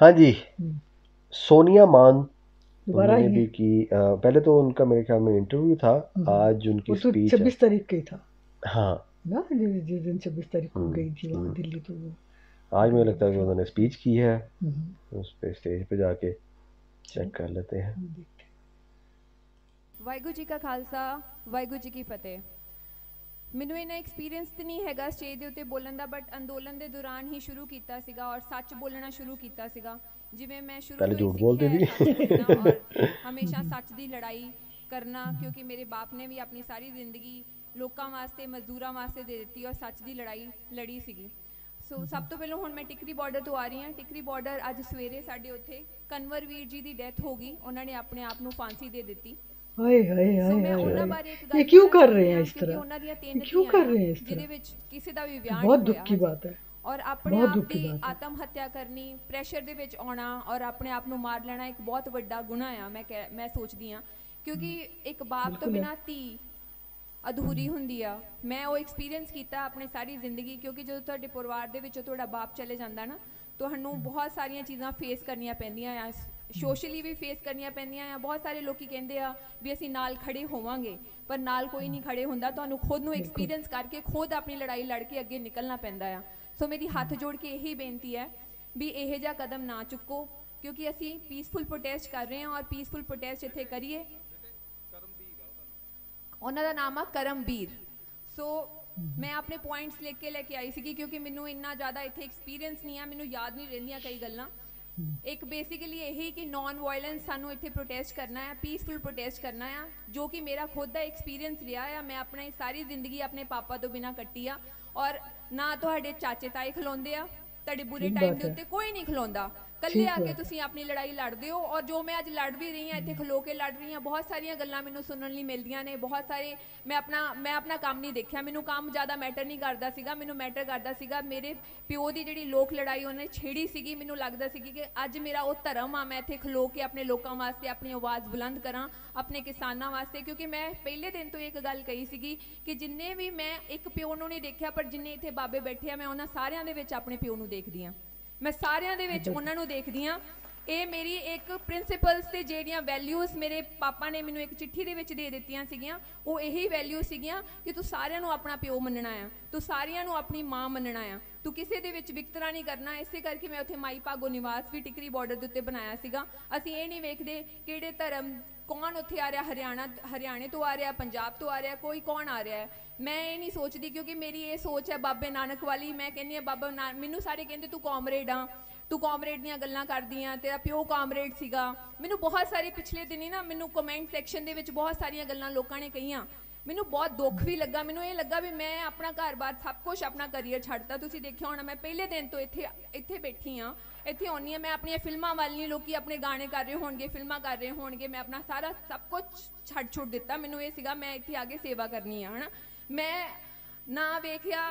हाँ जी हम्म, सोनिया मान दोबारा उन्होंने ही भी की अ, पहले तो उनका मेरे ख्याल में इंटरव्यू था हम्म, आज उनकी वो तो स्पीच है छब्बीस तारीख का ही था हाँ ना जिस जिस दिन छब्बीस तारीख को हम्म, गई थी वहाँ हम्म। दिल्ली तो वो आज मुझे लगता है कि उन्होंने स्पीच की है हम्म, उस पे स्टेज पे जाके चेक कर लेते हैं हम देखते हैं। ਵਾਹਿਗੁਰੂ ਜੀ ਕਾ ਖਾਲਸਾ ਵਾਹਿਗੁਰੂ ਜੀ ਕੀ ਫਤਿਹ ਮੈਨੂੰ ਇਹਨਾਂ ਐਕਸਪੀਰੀਅੰਸ ਤੇ ਨਹੀਂ ਹੈਗਾ ਸਟੇਜ ਦੇ ਉੱਤੇ ਬੋਲਣ ਦਾ ਬਟ ਅੰਦੋਲਨ ਦੇ ਦੌਰਾਨ ਹੀ ਸ਼ੁਰੂ ਕੀਤਾ ਸੀਗਾ ਔਰ ਸੱਚ ਬੋਲਣਾ ਸ਼ੁਰੂ ਕੀਤਾ ਸੀਗਾ। ਜਿਵੇਂ ਮੈਂ ਸ਼ੁਰੂ ਪਹਿਲੇ ਤੋਂ ਹੀ ਝੂਠ ਬੋਲਦੇ ਸੀ। ਹਮੇਸ਼ਾ ਸੱਚ ਦੀ ਲੜਾਈ ਕਰਨਾ ਕਿਉਂਕਿ ਮੇਰੇ ਬਾਪ ਨੇ ਵੀ ਆਪਣੀ ਸਾਰੀ ਜ਼ਿੰਦਗੀ ਲੋਕਾਂ ਵਾਸਤੇ ਮਜ਼ਦੂਰਾਂ ਵਾਸਤੇ ਦੇ ਦਿੱਤੀ ਔਰ ਸੱਚ ਦੀ ਲੜਾਈ ਲੜੀ ਸੀਗੀ। ਸੋ ਸਭ ਤੋਂ ਪਹਿਲਾਂ ਹੁਣ ਮੈਂ ਟਿਕਰੀ ਬਾਰਡਰ ਤੋਂ ਆ ਰਹੀ ਹਾਂ। ਟਿਕਰੀ ਬਾਰਡਰ ਅੱਜ ਸਵੇਰੇ ਸਾਡੇ ਉੱਥੇ ਕਨਵਰ ਵੀਰ ਜੀ ਦੀ ਡੈਥ ਹੋ ਗਈ। ਉਹਨਾਂ ਨੇ ਆਪਣੇ ਆਪ ਨੂੰ ਫਾਂਸੀ ਦੇ ਦਿੱਤੀ। ਹਾਏ ਹਾਏ ਸੋ ਹਾਏ ਮੈਂ ਉਹਨਾਂ ਹਾਏ ਬਾਰੇ ਇੱਕ ਗੱਲ ਇਹ ਕਿਉਂ ਕਰ ਰਹੇ ਹੈ ਇਸ ਤਰ੍ਹਾਂ ਉਹਨਾਂ ਦੀਆਂ ਤਿੰਨ ਇਹ ਕਿਉਂ ਕਰ ਰਹੇ ਹੈ ਇਸ ਜਿਹਦੇ ਤਰ੍ਹਾਂ ਵਿੱਚ ਕਿਸੇ ਦਾ ਵੀ ਵਿਆਹ ਬਹੁਤ ਦੁੱਖ ਦੀ ਬਾਤ ਹੈ ਔਰ ਆਪਣੇ ਆਪ ਦੀ ਆਤਮ ਹੱਤਿਆ ਕਰਨੀ ਪ੍ਰੈਸ਼ਰ ਦੇ ਵਿੱਚ ਆਉਣਾ ਔਰ ਆਪਣੇ ਆਪ ਨੂੰ ਮਾਰ ਲੈਣਾ ਇੱਕ ਬਹੁਤ ਵੱਡਾ ਗੁਨਾਹ ਆ ਮੈਂ ਮੈਂ ਸੋਚਦੀ ਆ ਕਿਉਂਕਿ ਇੱਕ ਬਾਪ ਤੋਂ ਬਿਨਾ ਧੀ ਅਧੂਰੀ ਹੁੰਦੀ ਆ ਮੈਂ ਉਹ ਐਕਸਪੀਰੀਅੰਸ ਕੀਤਾ ਆਪਣੀ ਸਾਰੀ ਜ਼ਿੰਦਗੀ ਕਿਉਂਕਿ ਜਦੋਂ ਤੁਹਾਡੇ ਪਰਿਵਾਰ ਦੇ ਵਿੱਚੋਂ ਤੁਹਾਡਾ ਬਾਪ ਚਲੇ ਜਾਂਦਾ ਨਾ ਤੁਹਾਨੂੰ ਬਹੁਤ ਸਾਰੀਆਂ ਚੀਜ਼ਾਂ ਫੇਸ ਕਰਨੀਆਂ ਪੈਂਦੀਆਂ ਆ ਸੋਸ਼ਲੀ ਵੀ ਫੇਸ ਕਰਨੀਆਂ ਪੈਂਦੀਆਂ ਆ। ਬਹੁਤ ਸਾਰੇ ਲੋਕੀ ਕਹਿੰਦੇ ਆ ਵੀ ਅਸੀਂ ਨਾਲ ਖੜੇ ਹੋਵਾਂਗੇ ਪਰ ਨਾਲ ਕੋਈ ਨਹੀਂ ਖੜੇ ਹੁੰਦਾ। ਤੁਹਾਨੂੰ ਖੁਦ ਨੂੰ ਐਕਸਪੀਰੀਅੰਸ ਕਰਕੇ ਖੁਦ ਆਪਣੀ ਲੜਾਈ ਲੜ ਕੇ ਅੱਗੇ ਨਿਕਲਣਾ ਪੈਂਦਾ ਆ। ਸੋ ਮੇਰੀ ਹੱਥ ਜੋੜ ਕੇ ਇਹੀ ਬੇਨਤੀ ਹੈ ਵੀ ਇਹੋ ਜਿਹਾ ਕਦਮ ਨਾ ਚੁੱਕੋ ਕਿਉਂਕਿ ਅਸੀਂ ਪੀਸਫੁਲ ਪ੍ਰੋਟੈਸਟ ਕਰ ਰਹੇ ਹਾਂ ਔਰ ਪੀਸਫੁਲ ਪ੍ਰੋਟੈਸਟ ਇੱਥੇ ਕਰੀਏ। ਉਹਨਾਂ ਦਾ ਨਾਮ ਆ ਕਰਮਵੀਰ ਸੋ ਮੈਂ ਆਪਣੇ ਪੁਆਇੰਟਸ ਲਿਖ ਕੇ ਲੈ ਕੇ ਆਈ ਸੀਗੀ ਕਿਉਂਕਿ ਮੈਨੂੰ ਇੰਨਾ ਜ਼ਿਆਦਾ ਇੱਥੇ ਐਕਸਪੀਰੀਅੰਸ ਨਹੀਂ ਆ ਮੈਨੂੰ ਯਾਦ ਨਹੀਂ ਰਹਿੰਦੀਆਂ ਕਈ ਗੱਲਾਂ। ਇੱਕ ਬੇਸਿਕਲੀ ਇਹੀ ਕਿ ਨਾਨ ਵਾਇਲੈਂਸ ਸਾਨੂੰ ਇੱਥੇ ਪ੍ਰੋਟੈਸਟ ਕਰਨਾ ਹੈ ਪੀਸਫੁਲ ਪ੍ਰੋਟੈਸਟ ਕਰਨਾ ਆ ਜੋ ਕਿ ਮੇਰਾ ਖੁਦ ਦਾ ਐਕਸਪੀਰੀਅੰਸ ਰਿਹਾ ਆ ਮੈਂ ਆਪਣੀ ਸਾਰੀ ਜ਼ਿੰਦਗੀ ਆਪਣੇ ਪਾਪਾ ਤੋਂ ਬਿਨਾ ਕੱਟੀ ਆ ਔਰ ਨਾ ਤੁਹਾਡੇ ਚਾਚੇ ਤਾਏ ਖਲੋਂਦੇ ਆ ਤੁਹਾਡੇ ਬੁਰੇ ਟਾਈਮ ਦੇ। ਉੱਤੇ ਕੋਈ ਨਹੀਂ ਖਲੋਂਦਾ ਕੱਲੇ ਆ ਕੇ। ਤੁਸੀਂ ਆਪਣੀ ਲੜਾਈ ਲੜਦੇ ਹੋ ਔਰ ਜੋ ਮੈਂ ਅੱਜ ਲੜ ਵੀ ਰਹੀ ਹਾਂ ਇੱਥੇ ਖਲੋ ਕੇ ਲੜ ਰਹੀ ਹਾਂ ਬਹੁਤ ਸਾਰੀਆਂ ਗੱਲਾਂ ਮੈਨੂੰ ਸੁਣਨ ਲਈ ਮਿਲਦੀਆਂ ਨੇ ਬਹੁਤ ਸਾਰੇ ਮੈਂ ਆਪਣਾ ਮੈਂ ਆਪਣਾ ਕੰਮ ਨਹੀਂ ਦੇਖਿਆ। ਮੈਨੂੰ ਕੰਮ ਜ਼ਿਆਦਾ ਮੈਟਰ ਨਹੀਂ ਕਰਦਾ ਸੀਗਾ ਮੈਨੂੰ ਮੈਟਰ ਕਰਦਾ ਸੀਗਾ। ਮੇਰੇ ਪਿਓ ਦੀ ਜਿਹੜੀ ਲੋਕ ਲੜਾਈ ਉਹਨੇ ਛੇੜੀ ਸੀਗੀ ਮੈਨੂੰ ਲੱਗਦਾ ਸੀ ਕਿ ਅੱਜ ਮੇਰਾ ਉਹ ਧਰਮ ਆ ਮੈਂ ਇੱਥੇ ਖਲੋ ਕੇ ਆਪਣੇ ਲੋਕਾਂ ਵਾਸਤੇ ਆਪਣੀ ਆਵਾਜ਼ ਬੁਲੰਦ ਕਰਾਂ ਆਪਣੇ ਕਿਸਾਨਾਂ ਵਾਸਤੇ। ਕਿਉਂਕਿ ਮੈਂ ਪਹਿਲੇ ਦਿਨ ਤੋਂ ਇੱਕ ਗੱਲ ਕਹੀ ਸੀਗੀ ਕਿ ਜਿੰਨੇ ਵੀ ਮੈਂ ਇੱਕ ਪਿਓ ਨੂੰ ਨਹੀਂ ਦੇਖਿਆ ਪਰ ਜਿੰਨੇ ਇੱਥੇ ਬਾਬੇ ਬੈਠੇ ਆ ਮੈਂ ਉਹਨਾਂ ਸਾਰਿਆਂ ਦੇ ਵਿੱਚ ਆਪਣੇ ਪਿਓ ਨੂੰ ਦੇਖਦੀ ਆ ਮੈਂ ਸਾਰਿਆਂ ਦੇ ਵਿੱਚ ਉਹਨਾਂ ਨੂੰ ਦੇਖਦੀ ਆ ਇਹ ਮੇਰੀ ਇੱਕ ਪ੍ਰਿੰਸੀਪਲਸ ਤੇ ਜਿਹੜੀਆਂ ਵੈਲਿਊਜ਼ ਮੇਰੇ ਪਾਪਾ ਨੇ ਮੈਨੂੰ ਇੱਕ ਚਿੱਠੀ ਦੇ ਵਿੱਚ ਦੇ ਦਿੱਤੀਆਂ ਸੀਗੀਆਂ ਉਹ ਇਹੀ ਵੈਲਿਊ ਸੀਗੀਆਂ ਕਿ ਤੂੰ ਸਾਰਿਆਂ ਨੂੰ ਆਪਣਾ ਪਿਓ ਮੰਨਣਾ ਆ। ਤੂੰ ਸਾਰਿਆਂ ਨੂੰ ਆਪਣੀ ਮਾਂ ਮੰਨਣਾ ਆ। ਤੂੰ ਕਿਸੇ ਦੇ ਵਿੱਚ ਵਿਤਕਰਾ ਨਹੀਂ ਕਰਨਾ। ਇਸੇ ਕਰਕੇ ਮੈਂ ਉੱਥੇ ਮਾਈ ਭਾਗੋ ਨਿਵਾਸ ਵੀ ਟਿਕਰੀ ਬਾਰਡਰ ਦੇ ਉੱਤੇ ਬਣਾਇਆ ਸੀਗਾ। ਅਸੀਂ ਇਹ ਨਹੀਂ ਵੇਖਦੇ ਕਿਹੜੇ ਧਰਮ ਕੌਣ ਉੱਥੇ ਆ ਰਿਹਾ? ਹਰਿਆਣਾ, ਹਰਿਆਣੇ ਤੋਂ ਆ ਰਿਹਾ, ਪੰਜਾਬ ਤੋਂ ਆ ਰਿਹਾ, ਕੋਈ ਕੌਣ ਆ ਰਿਹਾ ਮੈਂ ਇਹ ਨਹੀਂ ਸੋਚਦੀ ਕਿਉਂਕਿ ਮੇਰੀ ਇਹ ਸੋਚ ਹੈ ਬਾਬੇ ਨਾਨਕ ਵਾਲੀ। ਮੈਂ ਕਹਿੰਦੀ ਹਾਂ, ਬਾਬਾ ਮੈਨੂੰ ਸਾਰੇ ਕਹਿੰਦੇ, ਤੂੰ ਕਾਮਰੇਡ ਆ, ਤੂੰ ਕਾਮਰੇਡ ਦੀਆਂ ਗੱਲਾਂ ਕਰਦੀ ਆ, ਤੇਰਾ ਪਿਓ ਕਾਮਰੇਡ ਸੀਗਾ। ਮੈਨੂੰ ਬਹੁਤ ਸਾਰੇ ਪਿਛਲੇ ਦਿਨੀ ਨਾ ਮੈਨੂੰ ਕਮੈਂਟ ਸੈਕਸ਼ਨ ਦੇ ਵਿੱਚ ਬਹੁਤ ਸਾਰੀਆਂ ਗੱਲਾਂ ਲੋਕਾਂ ਨੇ ਕਹੀਆਂ। ਮੈਨੂੰ ਬਹੁਤ ਦੁੱਖ ਵੀ ਲੱਗਾ। ਮੈਨੂੰ ਇਹ ਲੱਗਾ ਵੀ ਮੈਂ ਆਪਣਾ ਘਰ-ਬਾਰ ਸਭ ਕੁਝ ਆਪਣਾ ਕਰੀਅਰ ਛੱਡਤਾ। ਤੁਸੀਂ ਦੇਖਿਆ ਹੋਣਾ, ਮੈਂ ਪਹਿਲੇ ਦਿਨ ਤੋਂ ਇੱਥੇ ਇੱਥੇ ਬੈਠੀ ਆ ਇੱਥੇ ਆਉਣੀ ਆ ਮੈਂ ਆਪਣੀਆਂ ਫਿਲਮਾਂ ਵੱਲ ਨਹੀਂ ਲੋਕੀ ਆਪਣੇ ਗਾਣੇ ਕਰ ਰਹੇ ਹੋਣਗੇ ਫਿਲਮਾਂ ਕਰ ਰਹੇ ਹੋਣਗੇ ਮੈਂ ਆਪਣਾ ਸਾਰਾ ਸਭ ਕੁਝ ਛੱਡ ਛੁੱਟ ਦਿੱਤਾ। ਮੈਨੂੰ ਇਹ ਸੀਗਾ ਮੈਂ ਇੱਥੇ ਆ ਕੇ ਸੇਵਾ ਕਰਨੀ ਆ ਹਨਾ। ਮੈਂ ਨਾ ਵੇਖਿਆ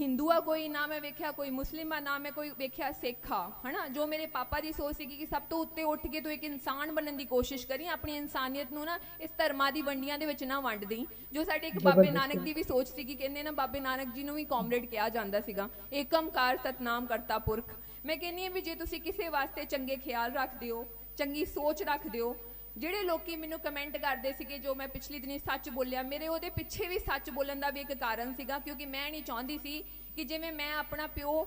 ਹਿੰਦੂ ਆ ਕੋਈ ਨਾ ਮੈਂ ਵੇਖਿਆ ਕੋਈ ਮੁਸਲਿਮ ਆ ਨਾ ਮੈਂ ਕੋਈ ਵੇਖਿਆ ਸਿੱਖ ਆ ਹਨਾ। ਜੋ ਮੇਰੇ ਪਾਪਾ ਦੀ ਸੋਚ ਸੀਗੀ ਕਿ ਸਭ ਤੋਂ ਉੱਤੇ ਉੱਠ ਕੇ ਤੂੰ ਇੱਕ ਇਨਸਾਨ ਬਣਨ ਦੀ ਕੋਸ਼ਿਸ਼ ਕਰੀ ਆਪਣੀ ਇਨਸਾਨੀਅਤ ਨੂੰ ਨਾ ਇਸ ਧਰਮਾਂ ਦੀ ਵੰਡੀਆਂ ਦੇ ਵਿੱਚ ਨਾ ਵੰਡ ਦੇਈ। ਜੋ ਸਾਡੇ ਇੱਕ ਬਾਬੇ ਨਾਨਕ ਦੀ ਵੀ ਸੋਚ ਸੀਗੀ ਕਹਿੰਦੇ ਨਾ ਬਾਬੇ ਨਾਨਕ ਜੀ ਨੂੰ ਵੀ ਕਾਮਰੇਡ ਕਿਹਾ ਜਾਂਦਾ ਸੀਗਾ ਏਕਮਕਾਰ ਸਤਨਾਮ ਕਰਤਾ ਪੁਰਖ। ਮੈਂ ਕਹਿੰਨੀ ਆ ਵੀ ਜੇ ਤੁਸੀਂ ਕਿਸੇ ਵਾਸਤੇ ਚੰਗੇ ਖਿਆਲ ਰੱਖਦੇ ਹੋ, ਚੰਗੀ ਸੋਚ ਰੱਖਦੇ ਹੋ, ਜਿਹੜੇ ਲੋਕੀ ਮੈਨੂੰ ਕਮੈਂਟ ਕਰਦੇ ਸੀਗੇ ਜੋ ਮੈਂ ਪਿਛਲੀ ਦਿਨੀ ਸੱਚ ਬੋਲਿਆ, ਮੇਰੇ ਉਹਦੇ ਪਿੱਛੇ ਵੀ ਸੱਚ ਬੋਲਣ ਦਾ ਵੀ ਇੱਕ ਕਾਰਨ ਸੀਗਾ ਕਿਉਂਕਿ ਮੈਂ ਨਹੀਂ ਚਾਹੁੰਦੀ ਸੀ ਕਿ ਜਿਵੇਂ ਮੈਂ ਆਪਣਾ ਪਿਓ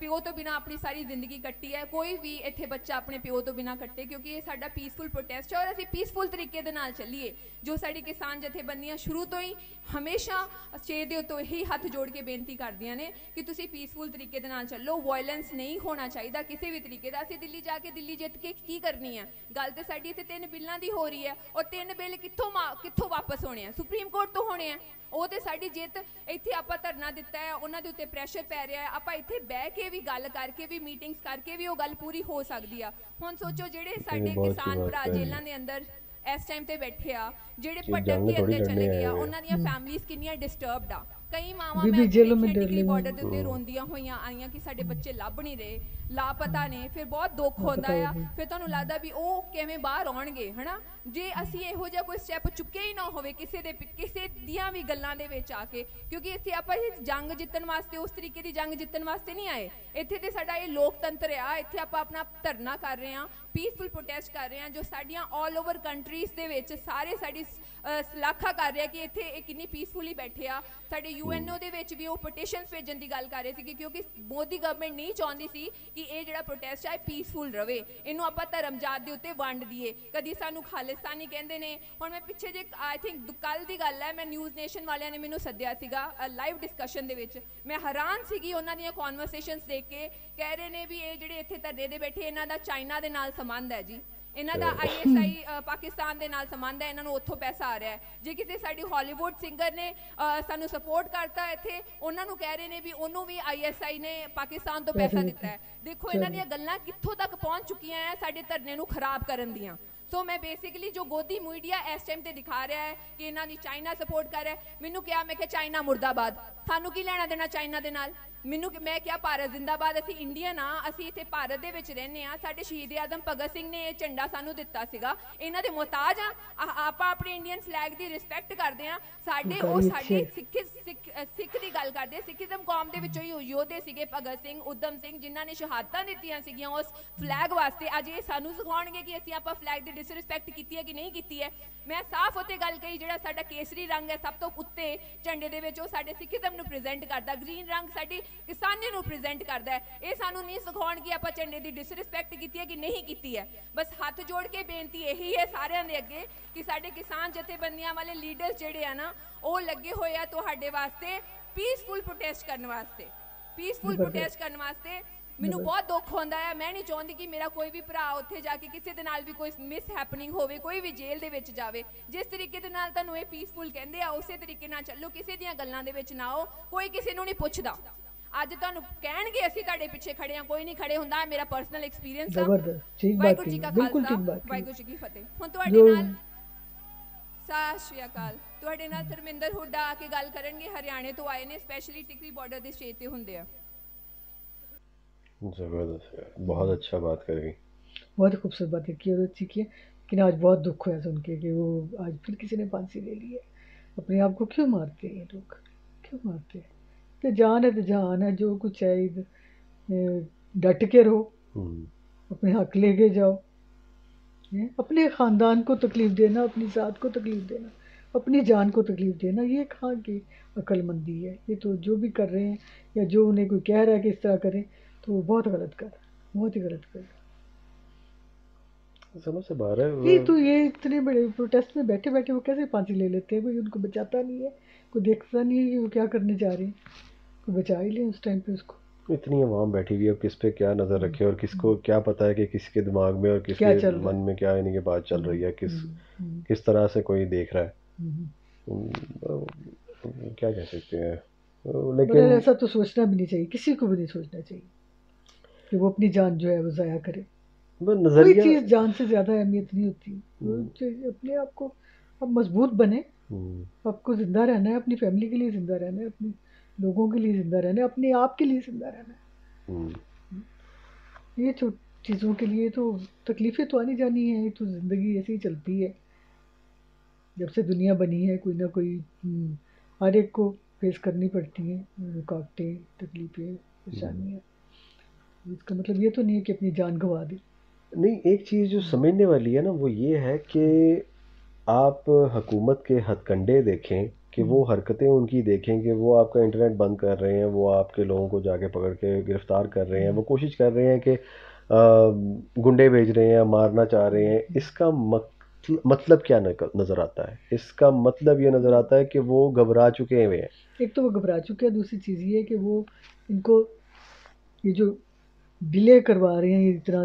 ਪਿਓ ਤੋਂ ਬਿਨਾ ਆਪਣੀ ਸਾਰੀ ਜ਼ਿੰਦਗੀ ਕੱਟੀ ਹੈ, ਕੋਈ ਵੀ ਇੱਥੇ ਬੱਚਾ ਆਪਣੇ ਪਿਓ ਤੋਂ ਬਿਨਾ ਕੱਟੇ, ਕਿਉਂਕਿ ਇਹ ਸਾਡਾ ਪੀਸਫੁਲ ਪ੍ਰੋਟੈਸਟ ਹੈ ਔਰ ਅਸੀਂ ਪੀਸਫੁਲ ਤਰੀਕੇ ਦੇ ਨਾਲ ਚੱਲੀਏ। ਜੋ ਸਾਡੀ ਕਿਸਾਨ ਜਥੇਬੰਦੀਆਂ ਸ਼ੁਰੂ ਤੋਂ ਹੀ ਹਮੇਸ਼ਾ ਸਟੇਜ ਦੇ ਉੱਤੇ ਹੀ ਹੱਥ ਜੋੜ ਕੇ ਬੇਨਤੀ ਕਰਦੀਆਂ ਨੇ ਕਿ ਤੁਸੀਂ ਪੀਸਫੁਲ ਤਰੀਕੇ ਦੇ ਨਾਲ ਚੱਲੋ ਵਾਇਲੈਂਸ ਨਹੀਂ ਹੋਣਾ ਚਾਹੀਦਾ ਕਿਸੇ ਵੀ ਤਰੀਕੇ ਦਾ। ਅਸੀਂ ਦਿੱਲੀ ਜਾ ਕੇ ਦਿੱਲੀ ਜਿੱਤ ਕੇ ਕੀ ਕਰਨੀ ਹੈ? ਗੱਲ ਤੇ ਸਾਡੀ ਇੱਥੇ ਤਿੰਨ ਬਿੱਲਾਂ ਦੀ ਹੋ ਰਹੀ ਹੈ ਔਰ ਤਿੰਨ ਬਿੱਲ ਕਿੱਥੋਂ ਮਾ- ਕਿੱਥੋਂ ਵਾਪਸ ਹੋਣੇ ਆ? ਸੁਪਰੀਮ ਕੋਰਟ ਤੋਂ ਹੋਣੇ ਆ। ਉਹ ਤੇ ਸਾਡੀ ਜਿੱਤ ਇੱਥੇ ਆਪਾਂ ਧਰਨਾ ਦਿੱਤਾ ਹੈ ਉਹਨਾਂ ਦੇ ਉੱਤੇ ਪ੍ਰੈਸ਼ਰ ਪੈ ਰਿਹਾ ਹੈ। ਆਪਾਂ ਇੱਥੇ ਬਹਿ ਕੇ ਵੀ ਗੱਲ ਕਰਕੇ ਵੀ ਮੀਟਿੰਗਸ ਕਰਕੇ ਵੀ ਉਹ ਗੱਲ ਪੂਰੀ ਹੋ ਸਕਦੀ ਆ। ਹੁਣ ਸੋਚੋ ਜਿਹੜੇ ਸਾਡੇ ਕਿਸਾਨ ਭਰਾ। ਜੇਲ੍ਹਾਂ ਦੇ ਅੰਦਰ ਇਸ ਟਾਈਮ ਤੇ ਬੈਠੇ ਆ ਜਿਹੜੇ ਭਟਕ ਕੇ ਅੰਦਰ ਚਲੇ ਗਏ ਆ। ਉਹਨਾਂ ਦੀਆਂ ਫੈਮਲੀਆਂ ਕਿੰਨੀਆਂ ਡਿਸਟਰਬਡ ਆ। ਕਈ ਮਾਵਾਂ ਬੀਬੀ ਮੈਂ ਜੇਲੋਂ ਮੇਂ ਦੇਖੀਆਂ ਡਰ ਟਿਕਰੀ ਲਈ ਬਾਰਡਰ ਦੇ ਉੱਤੇ ਰੋਂਦੀਆਂ ਹੋਈਆਂ ਆਈਆਂ ਕਿ ਸਾਡੇ ਬੱਚੇ ਲੱਭ ਨਹੀਂ ਰਹੇ। ਲਾਪਤਾ ਨੇ ਫਿਰ ਬਹੁਤ ਦੁੱਖ ਹੁੰਦਾ ਆ। ਫਿਰ ਤੁਹਾਨੂੰ ਲੱਗਦਾ ਵੀ ਉਹ ਕਿਵੇਂ ਬਾਹਰ ਆਉਣਗੇ ਹਨਾ? ਜੇ ਅਸੀਂ ਇਹੋ ਜਿਹਾ ਕੋਈ ਸਟੈਪ ਚੁੱਕਿਆ ਹੀ ਨਾ ਹੋਵੇ ਕਿਸੇ ਦੇ ਕਿਸੇ ਦੀਆਂ ਵੀ ਗੱਲਾਂ ਦੇ ਵਿੱਚ ਆ ਕੇ ਕਿਉਂਕਿ ਇੱਥੇ ਆਪਾਂ ਇਹ ਜੰਗ ਜਿੱਤਣ ਵਾਸਤੇ ਉਸ ਤਰੀਕੇ ਦੀ ਜੰਗ ਜਿੱਤਣ ਵਾਸਤੇ ਨਹੀਂ ਆਏ। ਇੱਥੇ ਤੇ ਸਾਡਾ ਇਹ ਲੋਕਤੰਤਰ ਆ ਇੱਥੇ ਆਪਾਂ ਆਪਣਾ ਧਰਨਾ ਕਰ ਰਹੇ ਹਾਂ ਪੀਸਫੁਲ ਪ੍ਰੋਟੈਸਟ ਕਰ ਰਹੇ ਹਾਂ ਜੋ ਸਾਡੀਆਂ 올 ਓਵਰ ਕੰਟਰੀਜ਼ ਦੇ ਵਿੱਚ ਸਾਰੇ ਸਾਡੀ ਸਲਾਖਾ ਕਰ ਰਿਹਾ ਕਿ ਇੱਥੇ ਇਹ ਕਿੰਨੀ ਪੀਸਫੁਲੀ ਬੈਠੇ ਆ। ਸਾਡੇ ਯੂਐਨਓ ਦੇ ਵਿੱਚ ਵੀ ਉਹ ਪਟੀਸ਼ਨਸ ਭੇਜਣ ਦੀ ਗੱਲ ਕਰ ਰਹੇ ਸੀ ਕਿਉਂਕਿ ਮੋਦੀ ਗਵਰਨਮੈਂਟ ਨਹੀਂ ਚਾਹੁੰਦੀ ਸੀ ਕਿ ਕਿ ਇਹ ਜਿਹੜਾ ਪ੍ਰੋਟੈਸਟ ਹੈ ਪੀਸਫੁਲ ਰਵੇ। ਇਹਨੂੰ ਆਪਾਂ ਧਰਮਜਾਤ ਦੇ ਉੱਤੇ ਵੰਡ ਦਈਏ। ਕਦੀ ਸਾਨੂੰ ਖਾਲਿਸਤਾਨੀ ਕਹਿੰਦੇ ਨੇ। ਹੁਣ ਮੈਂ ਪਿੱਛੇ ਜੇ ਆਈ ਥਿੰਕ ਕੱਲ ਦੀ ਗੱਲ ਹੈ, ਮੈਂ ਨਿਊਜ਼ ਨੇਸ਼ਨ ਵਾਲਿਆਂ ਨੇ ਮੈਨੂੰ ਸੱਦਿਆ ਸੀਗਾ ਲਾਈਵ ਡਿਸਕਸ਼ਨ ਦੇ ਵਿੱਚ। ਮੈਂ ਹੈਰਾਨ ਸੀਗੀ ਉਹਨਾਂ ਦੀਆਂ ਕਨਵਰਸੇਸ਼ਨਸ ਦੇਖ ਕੇ। ਕਹਿ ਰਹੇ ਨੇ ਵੀ ਇਹ ਜਿਹੜੇ ਇੱਥੇ ਧਰਨੇ ਦੇ ਬੈਠੇ, ਇਹਨਾਂ ਦਾ ਚਾਈਨਾ ਦੇ ਨਾਲ ਸੰਬੰਧ ਹੈ ਜੀ। ਇਹਨਾਂ ਦਾ ਆਈਐਸਆਈ ਪਾਕਿਸਤਾਨ ਦੇ ਨਾਲ ਸੰਬੰਧ ਹੈ ਇਹਨਾਂ ਨੂੰ ਉੱਥੋਂ ਪੈਸਾ ਆ ਰਿਹਾ ਹੈ। ਜੇ ਕਿਸੇ ਸਾਡੀ ਹਾਲੀਵੁੱਡ ਸਿੰਗਰ ਨੇ ਸਾਨੂੰ ਸਪੋਰਟ ਕਰਤਾ ਇੱਥੇ ਉਹਨਾਂ ਨੂੰ ਕਹਿ ਰਹੇ ਨੇ ਵੀ ਉਹਨੂੰ ਵੀ ਆਈਐਸਆਈ ਨੇ ਪਾਕਿਸਤਾਨ ਤੋਂ ਪੈਸਾ ਦਿੱਤਾ ਹੈ। ਦੇਖੋ ਇਹਨਾਂ ਦੀਆਂ ਗੱਲਾਂ ਕਿੱਥੋਂ ਤੱਕ ਪਹੁੰਚ ਚੁੱਕੀਆਂ ਹੈ ਸਾਡੇ ਧਰਨੇ ਨੂੰ ਖਰਾਬ ਕਰਨ ਦੀਆਂ। ਸੋ ਮੈਂ ਬੇਸਿਕਲੀ ਜੋ ਗੋਦੀ ਮੀਡੀਆ ਇਸ ਟਾਈਮ ਤੇ ਦਿਖਾ ਰਿਹਾ ਹੈ ਕਿ ਇਹਨਾਂ ਦੀ ਚਾਈਨਾ ਸਪੋਰਟ ਕਰ ਰਿਹਾ ਹੈ ਮੈਨੂੰ ਕਿਹਾ ਮੈਂ ਕਿਹਾ ਚਾਈਨਾ ਮੁਰਦਾਬਾਦ। ਸਾਨੂੰ ਕੀ ਲੈਣਾ ਦੇਣਾ ਚਾਈਨਾ ਦੇ ਨਾਲ? ਮੈਨੂੰ ਕਿ- ਮੈਂ ਕਿਹਾ ਭਾਰਤ ਜ਼ਿੰਦਾਬਾਦ ਅਸੀਂ ਇੰਡੀਅਨ ਆ ਅਸੀਂ ਇੱਥੇ ਭਾਰਤ ਦੇ ਵਿੱਚ ਰਹਿੰਦੇ ਆ ਸਾਡੇ ਸ਼ਹੀਦ ਆਜ਼ਮ ਭਗਤ ਸਿੰਘ ਨੇ ਇਹ ਝੰਡਾ ਸਾਨੂੰ ਦਿੱਤਾ ਸੀਗਾ। ਇਹਨਾਂ ਦੇ ਮੁਹਤਾਜ ਆ ਆਪਾਂ ਆਪਣੇ ਇੰਡੀਅਨ ਫਲੈਗ ਦੀ ਰਿਸਪੈਕਟ ਕਰਦੇ ਆ ਸਾਡੇ ਉਹ ਸਾਡੇ ਸਿੱਖ ਸਿੱਖ ਦੀ ਗੱਲ ਕਰਦੇ ਸਿੱਖੀਜ਼ਮ ਕੌਮ ਦੇ ਵਿੱਚੋਂ ਹੀ ਯੋਧੇ ਸੀਗੇ ਭਗਤ ਸਿੰਘ ਉਦਮ ਸਿੰਘ ਜਿਨ੍ਹਾਂ ਨੇ ਸ਼ਹਾਦਤਾਂ ਦਿੱਤੀਆਂ ਸੀਗੀਆਂ ਉਸ ਫਲੈਗ ਵਾਸਤੇ। ਅੱਜ ਇਹ ਸਾਨੂੰ ਸਿਖਾਉਣਗੇ ਕਿ ਅਸੀਂ ਆਪਾਂ ਫਲੈਗ ਦੀ ਡਿਸਰਿਸਪੈਕਟ ਕੀਤੀ ਹੈ ਕਿ ਨਹੀਂ ਕੀਤੀ ਹੈ। ਮੈਂ ਸਾਫ਼ ਉੱਤੇ ਗੱਲ ਕਹੀ ਜਿਹੜਾ ਸਾਡਾ ਕੇਸਰੀ ਰੰਗ ਹੈ ਸਭ ਤੋਂ ਉੱਤੇ ਝੰਡੇ ਦੇ ਵਿੱਚ ਉਹ ਸਾਡੇ ਸਿੱਖੀਜ਼ਮ ਨੂੰ ਪ੍ਰੈਜ਼ੈਂਟ ਕਰਦਾ। ਗ੍ਰੀਨ ਰੰਗ ਸਾਡੀ ਕਿਸਾਨੀ ਨੂੰ ਪ੍ਰੈਜ਼ੈਂਟ ਕਰਦਾ ਹੈ। ਇਹ ਸਾਨੂੰ ਨਹੀਂ ਸਿਖਾਉਣ ਕਿ ਆਪਾਂ ਝੰਡੇ ਦੀ ਡਿਸਰਿਸਪੈਕਟ ਕੀਤੀ ਹੈ ਕਿ ਨਹੀਂ ਕੀਤੀ ਹੈ। ਬਸ ਹੱਥ ਜੋੜ ਕੇ ਬੇਨਤੀ ਇਹੀ ਹੈ ਸਾਰਿਆਂ ਦੇ ਅੱਗੇ ਕਿ ਸਾਡੇ ਕਿਸਾਨ ਜਥੇਬੰਦੀਆਂ ਵਾਲੇ ਲੀਡਰਸ ਜਿਹੜੇ ਆ ਨਾ ਉਹ ਲੱਗੇ ਹੋਏ ਆ ਤੁਹਾਡੇ ਵਾਸਤੇ ਪੀਸਫੁਲ ਪ੍ਰੋਟੈਸਟ ਕਰਨ ਵਾਸਤੇ। ਪੀਸਫੁਲ। ਪ੍ਰੋਟੈਸਟ ਕਰਨ ਵਾਸਤੇ ਮੈਨੂੰ ਬਹੁਤ ਦੁੱਖ ਹੁੰਦਾ ਹੈ। ਮੈਂ ਨਹੀਂ ਚਾਹੁੰਦੀ ਕਿ ਮੇਰਾ ਕੋਈ ਵੀ ਭਰਾ ਉੱਥੇ ਜਾ ਕੇ ਕਿਸੇ ਦੇ ਨਾਲ ਵੀ ਕੋਈ ਮਿਸ ਹੈਪਨਿੰਗ ਹੋਵੇ ਕੋਈ ਵੀ ਜੇਲ੍ਹ ਦੇ ਵਿੱਚ ਜਾਵੇ। ਜਿਸ ਤਰੀਕੇ ਦੇ ਨਾਲ ਤੁਹਾਨੂੰ ਇਹ ਪੀਸਫੁਲ ਕਹਿੰਦੇ ਆ ਉਸੇ ਤਰੀਕੇ ਨਾਲ ਚੱਲੋ। ਕਿਸੇ ਦੀਆਂ ਗੱਲਾਂ ਦੇ ਵਿੱਚ ਨਾ ਆਓ। ਕੋਈ ਕਿਸੇ ਨੂੰ ਨਹੀਂ ਪੁੱਛਦਾ। ਅੱਜ ਤੁਹਾਨੂੰ ਕਹਿਣਗੇ ਅਸੀਂ ਤੁਹਾਡੇ ਪਿੱਛੇ ਖੜੇ ਆ ਕੋਈ ਨਹੀਂ ਖੜੇ ਹੁੰਦਾ। ਮੇਰਾ ਪਰਸਨਲ ਐਕਸਪੀਰੀਅੰਸ ਆ। ਵਾਹਿਗੁਰੂ ਜੀ ਕਾ ਖਾਲਸਾ। ਵਾਹਿਗੁਰੂ ਜੀ ਕੀ ਫਤਿਹ। ਹੁਣ ਤੁਹਾਡੇ ਨਾਲ ਸਤਿ ਸ਼੍ਰੀ ਅਕਾਲ। ਤੁਹਾਡੇ ਨਾਲ ਧਰਮਿੰਦਰ ਹੁੱਡਾ ਆ ਕੇ ਗੱਲ ਕਰਨਗੇ। ਹਰਿਆਣੇ ਤੋਂ ਆਏ ਨੇ ਸਪੈਸ਼ਲੀ ਟਿਕਰੀ ਬਾਰਡਰ ਦੇ ਸਟੇਟ ਤੇ ਹੁੰਦੇ ਆ। ज़बरदस्त यार बहुत अच्छा बात करी। बहुत ही खूबसूरत बातें की और अच्छी की है लेकिन आज बहुत दुख हुआ सुन के कि वो आज फिर किसी ने फांसी ले ली है। अपने आप को क्यों मारते हैं ये लोग? क्यों मारते हैं? तो जान है तो जान है जो कुछ है इध- डट के रहो। हम्म, अपने हक लेके जाओ। हैं? अपने ख़ानदान को तकलीफ़ देना अपनी ज़ात को तकलीफ़ देना अपनी जान को तकलीफ़ देना ये कहाँ की अक्लमंदी है? ये तो जो भी कर रहे हैं या जो उन्हें कोई कह रहा है कि इस तरह करें तो वो बहुत गलत कर रहा है बहुत ही गलत कर। रहा है समझ से बाहर है नहीं तो ये इतने बड़े प्रोटेस्ट में बैठे बैठे वो कैसे फांसी ले लेते हैं? कोई उनको बचाता नहीं है कोई देखता नहीं है कि वो क्या करने जा रहे हैं। कोई बचा ही ले उस टाइम पे उसको। इतनी आवाम बैठी हुई है किस पे क्या नज़र रखे और किसको क्या पता है कि किसके दिमाग में और किसके मन में क्या यानी कि बात चल रही है किस हम्म, हम्म, किस तरह से कोई देख रहा है। हम्म। हम्म, क्या कह सकते हैं? लेकिन ऐसा तो सोचना भी नहीं चाहिए किसी को भी नहीं सोचना चाहिए। कि वो अपनी जान जो है वो ज़ाया करे। कोई चीज़ जान से ज़्यादा अहमियत नहीं होती। हम्म। अपने आप को आप मज़बूत बने। हम्म, आपको ज़िंदा रहना है अपनी फैमिली के लिए ज़िंदा रहना है अपने लोगों के लिए ज़िंदा रहना है अपने आप के लिए ज़िंदा रहना है। हम्म, ये छोट चीज़ों के लिए तो तकलीफ़ें तो आनी जानी है तो ज़िंदगी ऐसे ही चलती है। जब से दुनिया बनी है कोई ना कोई हर एक को फेस करनी पड़ती है रुकावटें तकलीफ़ें परेशानियाँ। इसका मतलब ये तो नहीं है कि अपनी जान गंवा दी। नहीं एक चीज़ जो समझने वाली है ना वो ये है कि आप हुकूमत के हथकंडे देखें कि वो हरकतें उनकी देखें कि वो आपका इंटरनेट बंद कर रहे हैं वो आपके लोगों को जाके पकड़ के गिरफ़्तार कर रहे हैं वो कोशिश कर रहे हैं कि गुंडे भेज रहे हैं मारना चाह रहे हैं। इसका मत- मतलब क्या नज़र आता है? इसका मतलब ये नज़र आता है कि वो घबरा चुके हुए हैं। एक तो वो घबरा चुके हैं दूसरी चीज़ ये है कि वो इनको ये जो डिले करवा रहे हैं इतना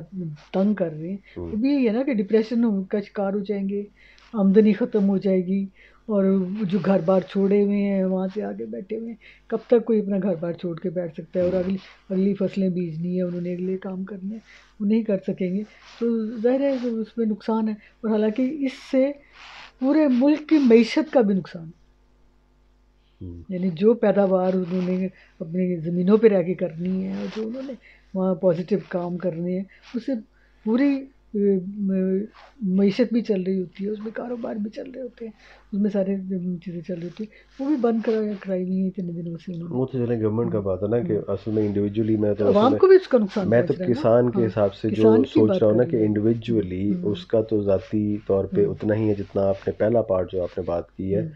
तंग कर रहे हैं। वो भी यही है ना कि डिप्रेशन का शिकार हो जाएँगे आमदनी ख़त्म हो जाएगी और जो घर बार छोड़े हुए हैं वहाँ से आगे बैठे हुए हैं कब तक कोई अपना घर बार छोड़ के बैठ सकता है? और अगली अगली फ़सलें बीजनी है उन्होंने अगले काम करने हैं वो नहीं कर सकेंगे। तो ज़ाहिर है कि उसमें नुकसान है और हालाँकि इससे पूरे मुल्क की मीशत का भी नुकसान है। हम्म, यानी जो पैदावार उन्होंने अपनी ज़मीनों पर रह के करनी है और जो उन्होंने वहाँ पॉजिटिव काम करने हैं उससे पूरी मीशत भी चल रही होती है उसमें कारोबार भी चल रहे होते हैं उसमें सारे चीज़ें चल रही होती है वो भी बंद करा कराई हुई है इतने दिनों से वो तो चले गवर्नमेंट का बात है ना कि असल में इंडिविजुअली मैं तो आवाम को भी उसका नुकसान मैं तो रहा। किसान के हाँ, हिसाब से जो सोच रहा हूँ ना कि इंडिविजुअली हम्म। उसका तो ज़ाती तौर पे हम्म। उतना ही है जितना आपने पहला पार्ट जो आपने बात की है हम्म।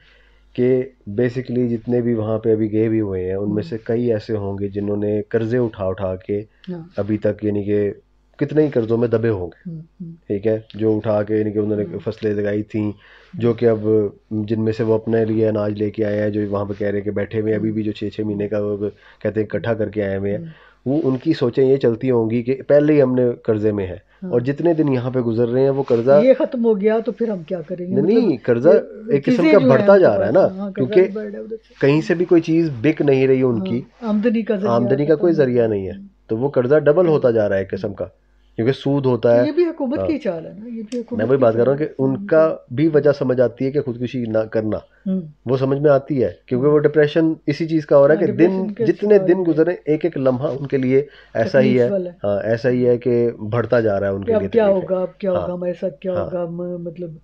कि बेसिकली जितने भी वहाँ पे अभी गए भी हुए हैं उनमें हम्म। से कई ऐसे होंगे जिन्होंने कर्जे उठा उठा के हाँ, अभी तक यानी कि कितने ही कर्जों में दबे होंगे हम्म, हम्म, ठीक है जो उठा के यानी कि उन्होंने। फ़सलें लगाई थी जो कि अब जिनमें से वो अपने लिए अनाज लेके आए हैं जो वहाँ पे कह रहे हैं कि बैठे हुए हैं अभी भी जो छः छः महीने का वो कहते हैं इकट्ठा करके आए हुए हैं। वो उनकी सोचें ये चलती होंगी कि पहले ही हमने कर्जे में हाँ। और जितने दिन यहाँ पे गुजर रहे हैं वो कर्जा ये खत्म हो गया तो फिर हम क्या करेंगे? नहीं मतलब नहीं कर्जा एक किस्म का बढ़ता जा रहा है ना हाँ, क्योंकि है। कहीं से भी कोई चीज़ बिक नहीं रही उनकी। हाँ, आमदनी का आमदनी का कोई ज़रिया नहीं है। तो वो कर्जा डबल होता जा रहा है एक किस्म का। क्योंकि सूद होता है। ये भी हुकूमत हाँ। की चाल है ना ये भी हुकूमत मैं वही बात कर रहा हूँ कि उनका भी वजह समझ आती है कि खुदकुशी ना करना। हम्म, वो समझ में आती है क्योंकि वो डिप्रेशन इसी चीज़ का हो रहा है हाँ, कि दिन जितने दिन गुजरे एक एक लम्हा उनके लिए ऐसा ही है। हाँ। ऐसा ही है कि बढ़ता जा रहा है उनके लिए क्या होगा अब क्या हाँ, होगा हमारे साथ क्या हाँ। होगा मतलब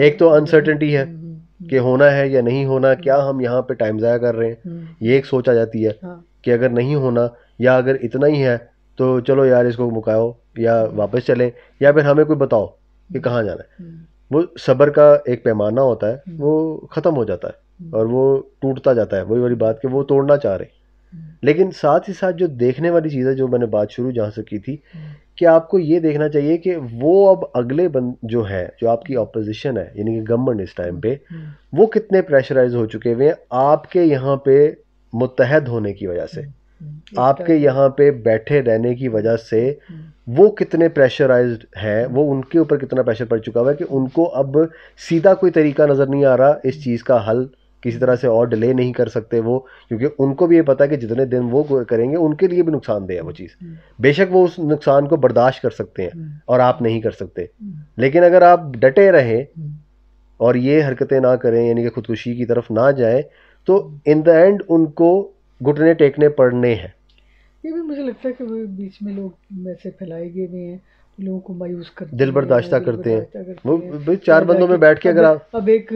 एक तो अनसर्टेनिटी है हम्म, हम्म, कि होना है या नहीं होना क्या हम यहाँ पे टाइम ज़ाया कर रहे हैं? ये एक सोच आ जाती है हाँ, कि अगर नहीं होना या अगर इतना ही है तो चलो यार इसको मुकाओ या वापस चलें या फिर हमें कोई बताओ कि कहाँ जाना है। हम्म, वो सब्र का एक पैमाना होता है हम्म। वो ख़त्म हो जाता है हम्म, और वो टूटता जाता है वही वाली बात कि वो तोड़ना चाह रहे। लेकिन साथ ही साथ जो देखने वाली चीज़ है जो मैंने बात शुरू जहाँ से की थी कि आपको ये देखना चाहिए कि वो अब अगले बंद जो है जो आपकी ऑपोजिशन है यानी कि गवर्नमेंट इस टाइम पे वो कितने प्रेशराइज हो चुके हुए हैं आपके यहाँ पे मुतहद होने की वजह से। आपके यहाँ पे बैठे रहने की वजह से हम्म, वो कितने प्रेशराइज्ड है वो उनके ऊपर कितना प्रेशर पड़ चुका हुआ है कि उनको अब सीधा कोई तरीका नज़र नहीं आ रहा इस चीज़ का हल किसी तरह से और डिले नहीं कर सकते वो क्योंकि उनको भी ये पता है कि जितने दिन वो करेंगे उनके लिए भी नुकसानदेह है वो चीज़। हम्म, बेशक वो उस नुकसान को बर्दाश्त कर सकते हैं और आप नहीं कर सकते। लेकिन अगर आप डटे रहें और ये हरकतें ना करें यानी कि खुदकुशी की तरफ़ ना जाएँ तो इन द एंड उनको घुटने टेकने पड़ने हैं। ये भी मुझे लगता है कि वो बीच में लोग वैसे फैलाए गए हुए हैं। लोगों को मायूस करते दिल हैं, बर्दाश्ता करते हैं। वो हैं। भाई चार बंदों में बैठ के अगर अब- आप अब एक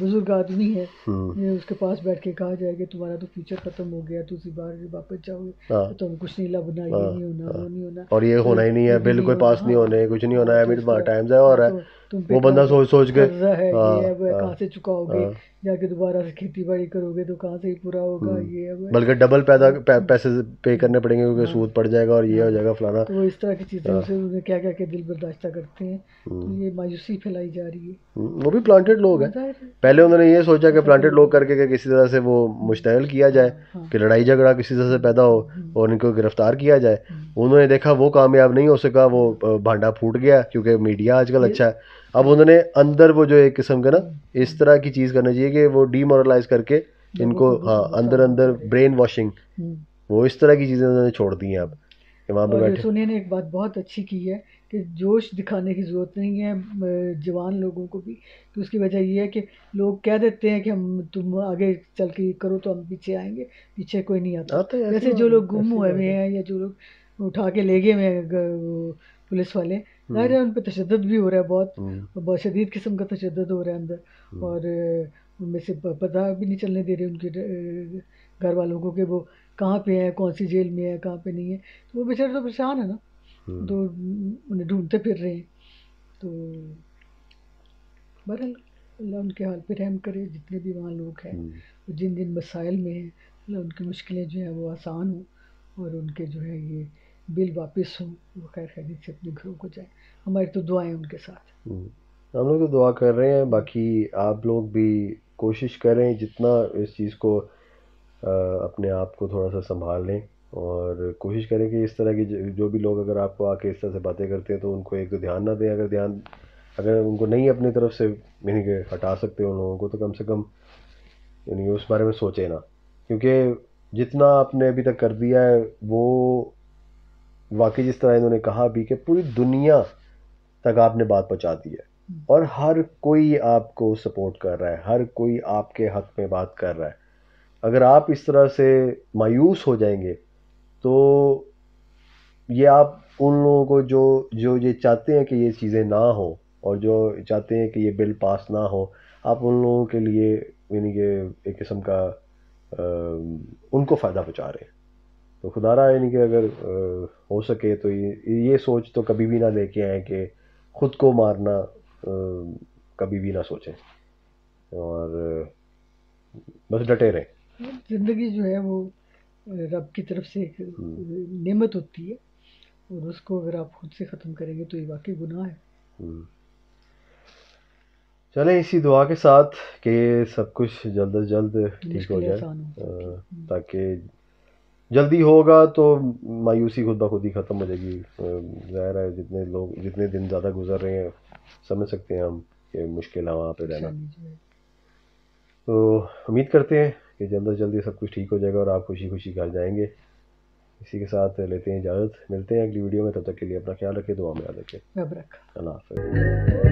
बुज़ुर्ग आदमी है हम्म, उसके पास बैठ के कहा जाएगा तुम्हारा तो फ्यूचर खत्म हो गया तुम बाहर वापस जाओगे हाँ तो तुम कुछ नहीं लबना ये हाँ, नहीं होना हाँ। वो नहीं होना और ये होना ही नहीं है बिल कोई पास नहीं हाँ। होने कुछ नहीं होना है तो अभी टाइम ज़ाया हो रहा है तो वो बंदा सोच सोच के है हाँ, है है, हाँ, कहाँ से चुकाओगे हाँ। जाके दोबारा से खेती बाड़ी करोगे तो कहाँ से ही पूरा होगा हम्म। ये है है। बल्कि डबल पैदा पैसे पे करने पड़ेंगे क्योंकि हाँ। सूद पड़ जाएगा और ये हो हाँ। जाएगा फलाना तो इस तरह की चीज़ें हाँ। उन्हें क्या क्या के दिल बर्दाश्त करते हैं। तो हम्म, ये मायूसी फैलाई जा रही है। हम्म, वो भी प्लांटेड लोग हैं। पहले उन्होंने ये सोचा कि प्लांटेड लोग करके कि किसी तरह से वो मुश्तैल किया जाए हाँ, कि लड़ाई झगड़ा किसी तरह से पैदा हो हम्म, और इनको गिरफ़्तार किया जाए। उन्होंने देखा वो कामयाब नहीं हो सका वो भांडा फूट गया क्योंकि मीडिया आजकल अच्छा है। अब उन्होंने अंदर वो जो एक किस्म का ना इस तरह की चीज़ करना चाहिए कि वो डीमोरलाइज करके इनको हाँ अंदर अंदर ब्रेन वॉशिंग। वो इस तरह की चीज़ें उन्होंने छोड़ दी हैं अब। कि वहाँ पे और बैठे सोनिया ने एक बात बहुत अच्छी की है कि जोश दिखाने की ज़रूरत नहीं है अ, जवान लोगों को भी तो उसकी वजह ये है कि लोग कह देते हैं कि हम तुम आगे चल के ये करो तो हम पीछे आएँगे पीछे कोई नहीं आता आता है, ऐसी जैसे जो लोग गुम ऐसी हुए बात हुए है। हैं या जो लोग उठा के ले गए हुए हैं ग- वो पुलिस वाले हम्म। ज़ाहिर है उन पर तशद भी हो रहा है बहुत हम्म, बहुत शदीद किस्म का तशद हो रहा है अंदर हम्म। और अ, उनमें से प- पता भी नहीं चलने दे रहे उनके अ, घर वालों को कि वो कहाँ पे है कौन सी जेल में है कहाँ पे नहीं है। तो वो बेचारे तो परेशान है ना। हम्म। तो उन्हें ढूंढते फिर रहे हैं। तो बहरहाल अल्लाह उनके हाल पे रहम करे जितने भी वहाँ लोग हैं हम्म, जिन जिन मसाइल में हैं अल्लाह उनकी मुश्किलें जो हैं वो आसान हों और उनके जो है ये बिल वापस हों वो खैर खैरियत से अपने घरों को जाए। हमारी तो दुआएँ उनके साथ। हम्म। हम लोग तो दुआ कर रहे हैं बाकी आप लोग भी कोशिश करें जितना इस चीज़ को अपने आप को थोड़ा सा संभाल लें और कोशिश करें कि इस तरह की जो- भी लोग अगर आपको आके इस तरह से बातें करते हैं तो उनको एक तो ध्यान ना दें। अगर ध्यान अगर उनको नहीं अपनी तरफ़ से यानी कि हटा सकते उन लोगों को तो कम से कम यानी उस बारे में सोचें ना। क्योंकि जितना आपने अभी तक कर दिया है वो वाकई जिस तरह इन्होंने कहा भी कि पूरी दुनिया तक आपने बात पहुँचा दी है। और हर कोई आपको सपोर्ट कर रहा है हर कोई आपके हक में बात कर रहा है। अगर आप इस तरह से मायूस हो जाएँगे तो ये आप उन लोगों को जो जो ये चाहते हैं कि ये चीज़ें ना हो और जो चाहते हैं कि ये बिल पास ना हो आप उन लोगों के लिए यानी कि एक किस्म का आ, उनको फ़ायदा पहुँचा रहे हैं। तो खुदा रहा यानी कि अगर आ, हो सके तो ये ये सोच तो कभी भी ना लेके आए कि ख़ुद को मारना आ, कभी भी ना सोचें। और बस डटे रहें। ज़िंदगी जो है वो रब की तरफ़ से एक हम्म। नेमत होती है और उसको अगर आप खुद से ख़त्म करेंगे तो ये वाकई गुनाह है। चले इसी दुआ के साथ कि सब कुछ जल्द अज जल्द ठीक हो जाए हो अ, ताकि जल्दी होगा तो मायूसी खुद ब खुद ही ख़त्म हो जाएगी। ज़ाहिर है जितने लोग जितने दिन ज़्यादा गुजर रहे हैं समझ सकते हैं हम कि मुश्किल है वहाँ पे रहना। तो उम्मीद करते हैं कि जल्द अज जल्द ये सब कुछ ठीक हो जाएगा और आप खुशी खुशी घर जाएँगे। इसी के साथ लेते हैं इजाज़त। मिलते हैं अगली वीडियो में तब तक के लिए अपना ख्याल रखें दुआ में याद रखें। अल्लाह हाफ़िज़।